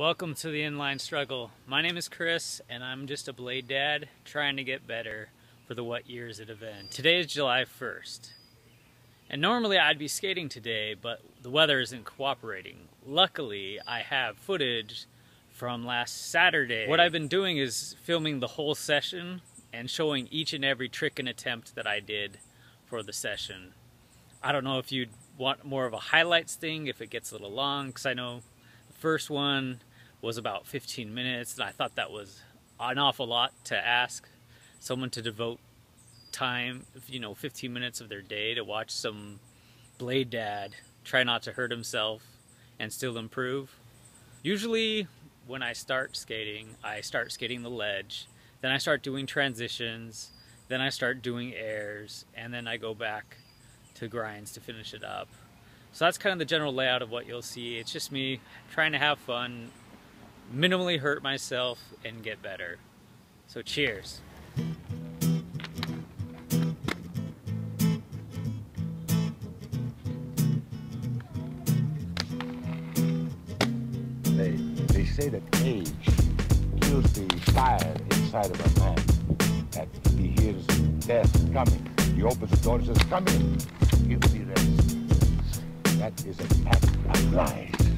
Welcome to the inline struggle. My name is Chris and I'm just a blade dad trying to get better for the What Year Is It event. Today is July 1st. And normally I'd be skating today, but the weather isn't cooperating. Luckily, I have footage from last Saturday. What I've been doing is filming the whole session and showing each and every trick and attempt that I did for the session. I don't know if you'd want more of a highlights thing, if it gets a little long, because I know the first one was about 15 minutes, and I thought that was an awful lot to ask someone to devote time, you know, 15 minutes of their day to watch some blade dad try not to hurt himself and still improve. Usually, when I start skating, I start skating the ledge, then I start doing transitions, then I start doing airs, and then I go back to grinds to finish it up. So that's kind of the general layout of what you'll see. It's just me trying to have fun minimally hurt myself and get better. So cheers. They, they say that age kills the fire inside of a man. That he hears death coming. He opens the door and says, come in, give me rest. That is a pack of lies.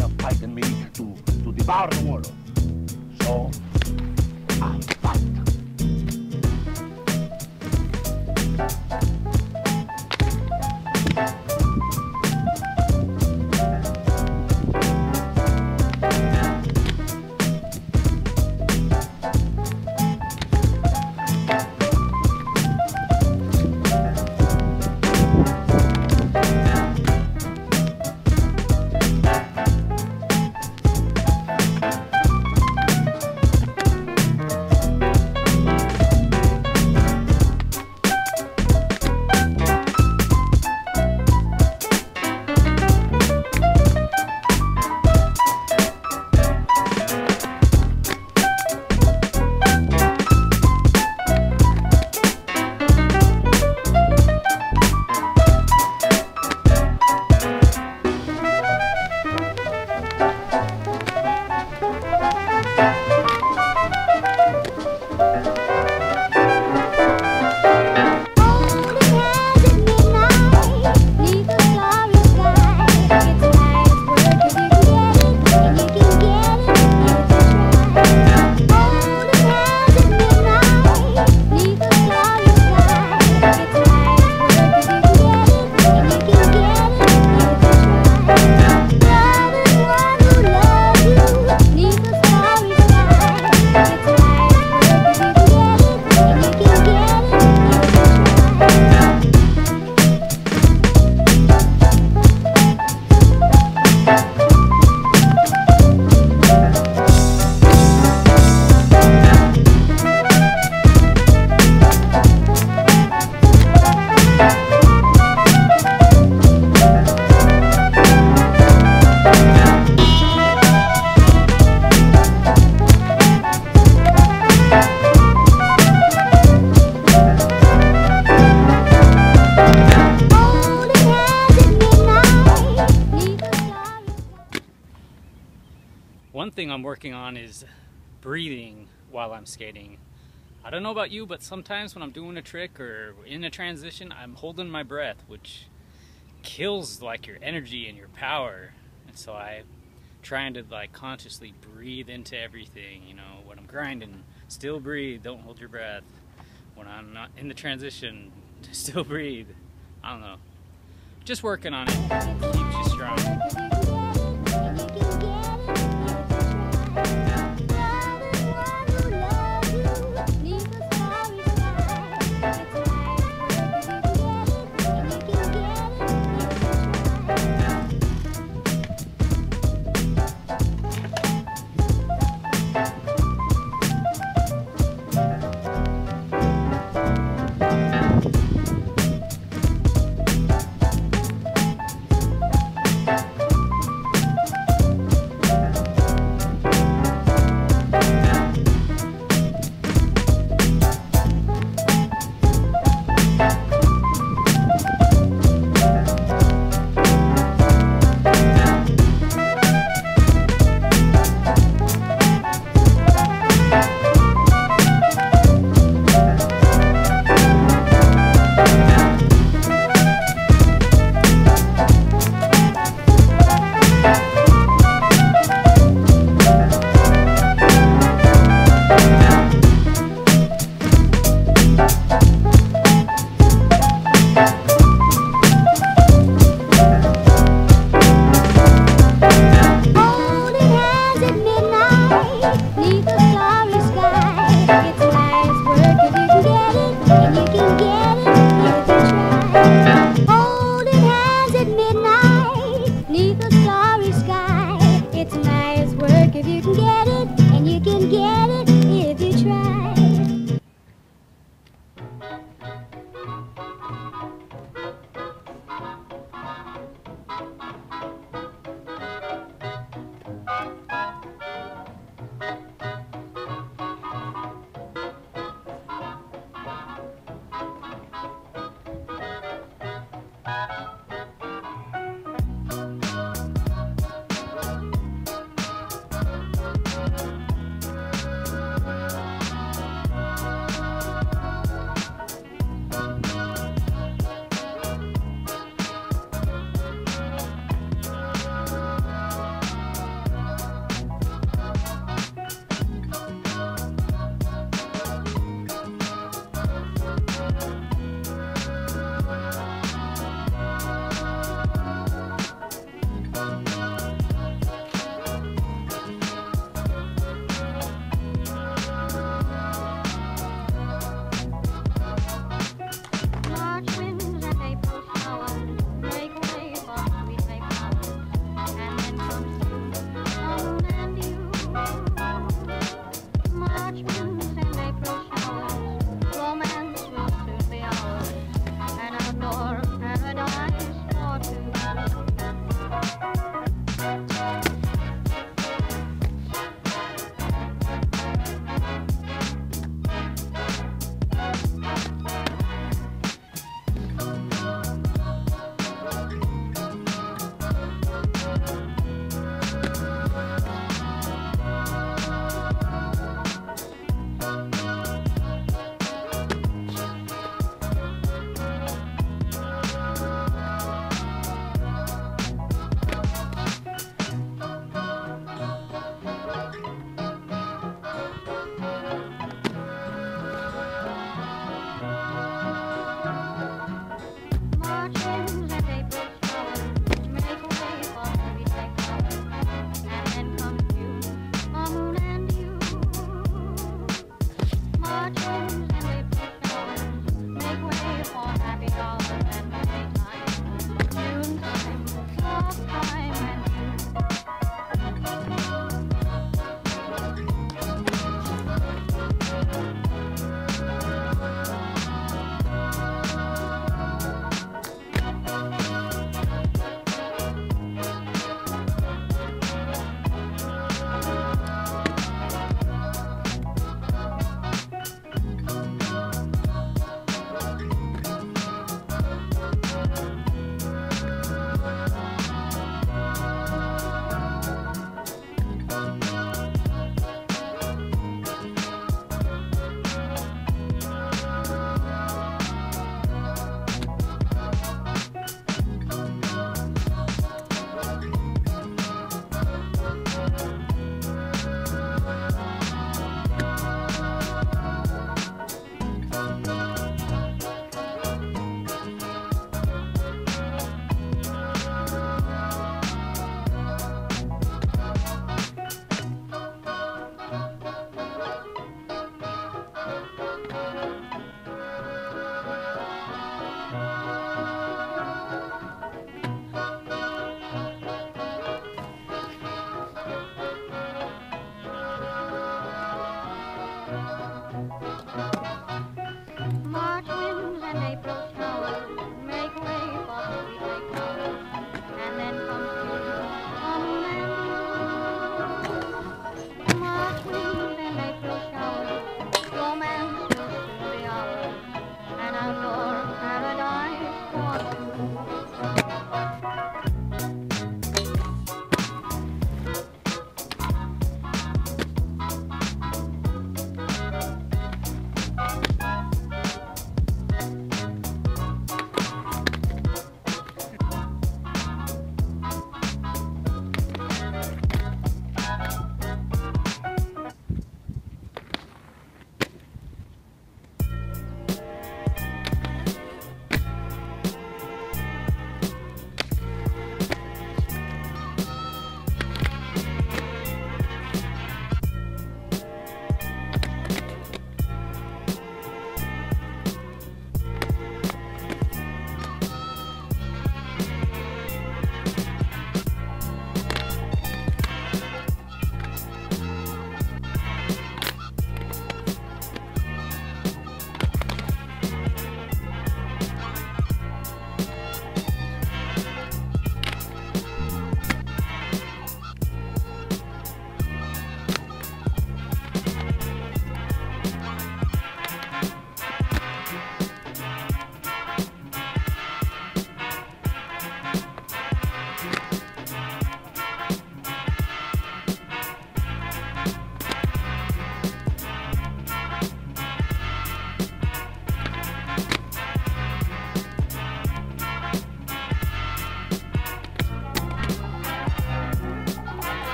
Enough fight me to, to devour the world. So, I I'm working on is breathing while I'm skating. I don't know about you, but sometimes when I'm doing a trick or in a transition, I'm holding my breath, which kills like your energy and your power. And so I'm trying to like consciously breathe into everything, you know, when I'm grinding, still breathe, don't hold your breath. When I'm not in the transition, still breathe. I don't know. Just working on it. You strong.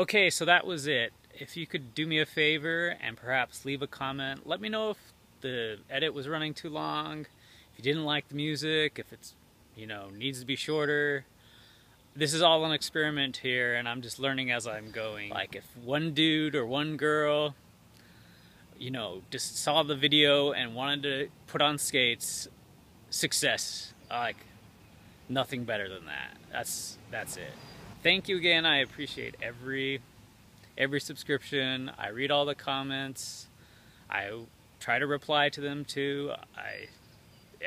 Okay, so that was it. If you could do me a favor and perhaps leave a comment, let me know if the edit was running too long, if you didn't like the music, if it's, you know, needs to be shorter. This is all an experiment here and I'm just learning as I'm going. Like if one dude or one girl, you know, just saw the video and wanted to put on skates, success. Like nothing better than that. That's that's it thank you again. I appreciate every every subscription. I read all the comments. I try to reply to them too. I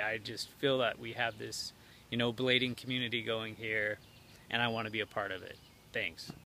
I just feel that we have this, you know, blading community going here and I want to be a part of it. Thanks.